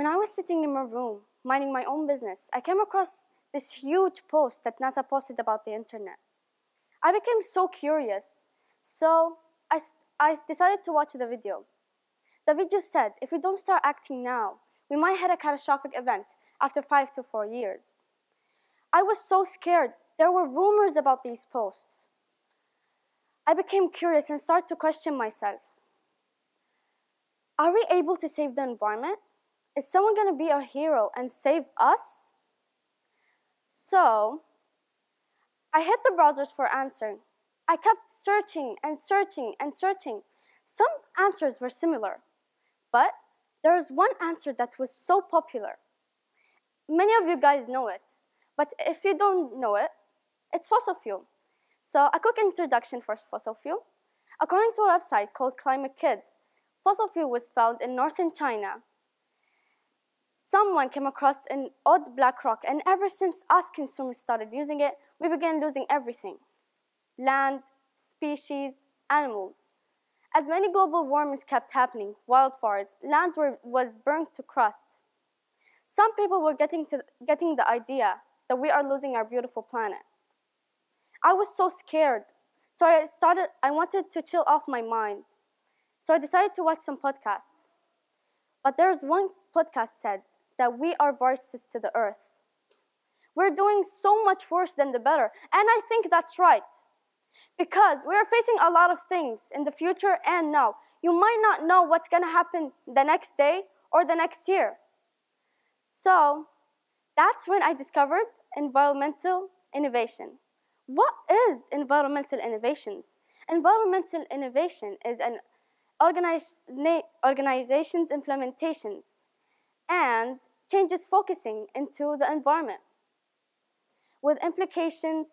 When I was sitting in my room, minding my own business, I came across this huge post that NASA posted about the internet. I became so curious, so I, I decided to watch the video. The video said if we don't start acting now, we might hit a catastrophic event after five to four years. I was so scared. There were rumors about these posts. I became curious and started to question myself. Are we able to save the environment? Is someone going to be our hero and save us? So, I hit the browsers for answering. I kept searching and searching and searching. Some answers were similar, but there was one answer that was so popular. Many of you guys know it, but if you don't know it, it's fossil fuel. So a quick introduction for fossil fuel. According to a website called Climate Kids, fossil fuel was found in northern China. Someone came across an odd black rock, and ever since us consumers started using it, we began losing everything. Land, species, animals. As many global warmings kept happening, wildfires, land were, was burnt to crust. Some people were getting, to, getting the idea that we are losing our beautiful planet. I was so scared, so I started, I wanted to chill off my mind. So I decided to watch some podcasts. But there's one podcast said that we are voices to the earth. We're doing so much worse than the better, and I think that's right. Because we are facing a lot of things in the future and now. You might not know what's going to happen the next day or the next year. So that's when I discovered environmental innovation. What is environmental innovations? Environmental innovation is an organization's implementations and changes focusing into the environment with implications,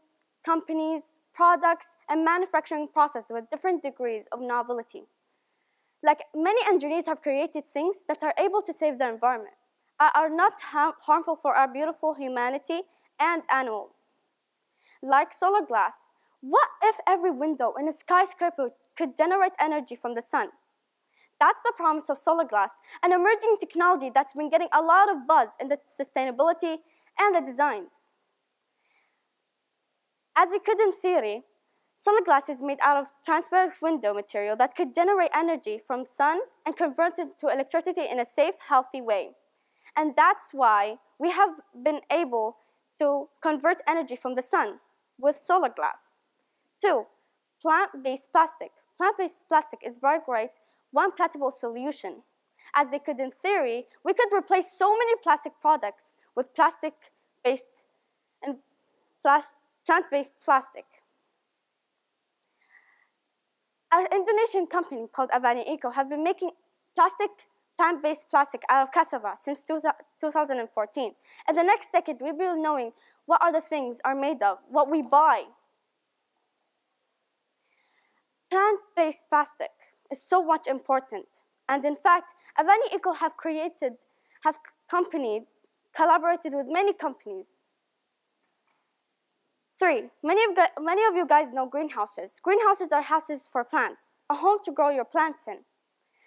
companies, products, and manufacturing process with different degrees of novelty. Like many engineers have created things that are able to save the environment, are not harmful for our beautiful humanity and animals. Like solar glass, what if every window in a skyscraper could generate energy from the sun? That's the promise of solar glass, an emerging technology that's been getting a lot of buzz in the sustainability and the designs. As you could in theory, solar glass is made out of transparent window material that could generate energy from sun and convert it to electricity in a safe, healthy way. And that's why we have been able to convert energy from the sun with solar glass. Two, plant-based plastic. Plant-based plastic is great one palatable solution. As they could in theory, we could replace so many plastic products with plastic-based and plant-based plastic. An Indonesian company called Avani Eco have been making plastic, plant-based plastic out of cassava since 2014. In the next decade, we will be knowing what are the things are made of, what we buy. Plant-based plastic is so much important. And in fact, Avani Eco have created, have company, collaborated with many companies Three, many of, many of you guys know greenhouses. Greenhouses are houses for plants, a home to grow your plants in.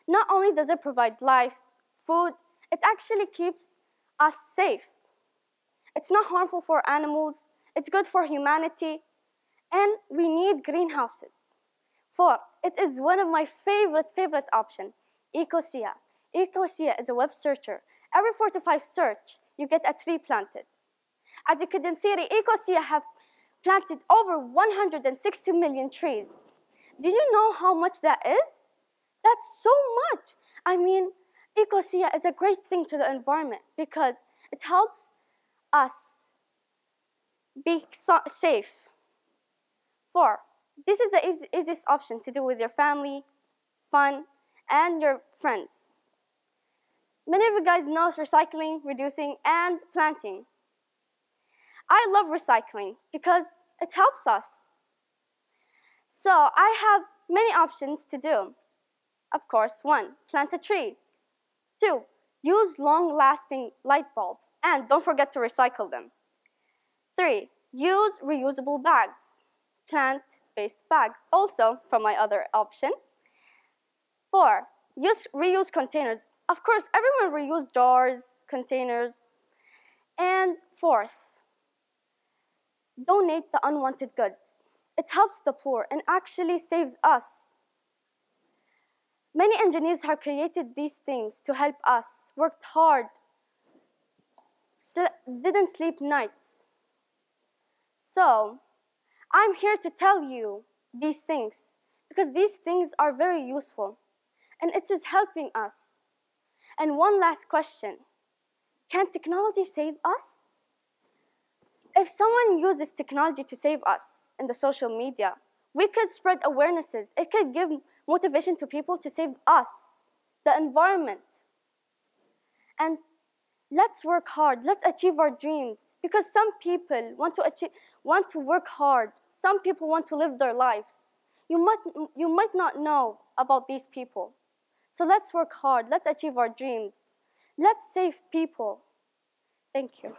Not only does it provide life, food, it actually keeps us safe. It's not harmful for animals, it's good for humanity, and we need greenhouses. Four, it is one of my favorite, favorite option, Ecosia. Ecosia is a web searcher. Every four to five search, you get a tree planted. As you could in theory, Ecosia have planted over 160 million trees. Do you know how much that is? That's so much. I mean, ecosia is a great thing to the environment because it helps us be so safe. Four, this is the easiest option to do with your family, fun, and your friends. Many of you guys know recycling, reducing, and planting. I love recycling because it helps us. So I have many options to do. Of course, one, plant a tree. Two, use long-lasting light bulbs and don't forget to recycle them. Three, use reusable bags, plant-based bags, also from my other option. Four, use reuse containers. Of course, everyone reuse jars, containers. And fourth, donate the unwanted goods. It helps the poor and actually saves us. Many engineers have created these things to help us, worked hard, didn't sleep nights. So, I'm here to tell you these things because these things are very useful and it is helping us. And one last question Can technology save us? If someone uses technology to save us in the social media, we could spread awarenesses. It could give motivation to people to save us, the environment. And let's work hard. Let's achieve our dreams. Because some people want to, achieve, want to work hard. Some people want to live their lives. You might, you might not know about these people. So let's work hard. Let's achieve our dreams. Let's save people. Thank you.